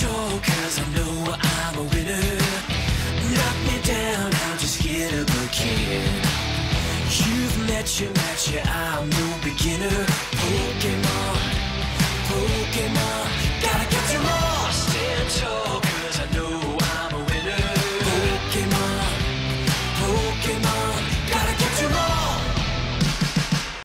tall cause I know I'm a winner. Knock me down, I'll just get up again. You've met your match, yeah, I'm no beginner. Pokemon, Pokemon.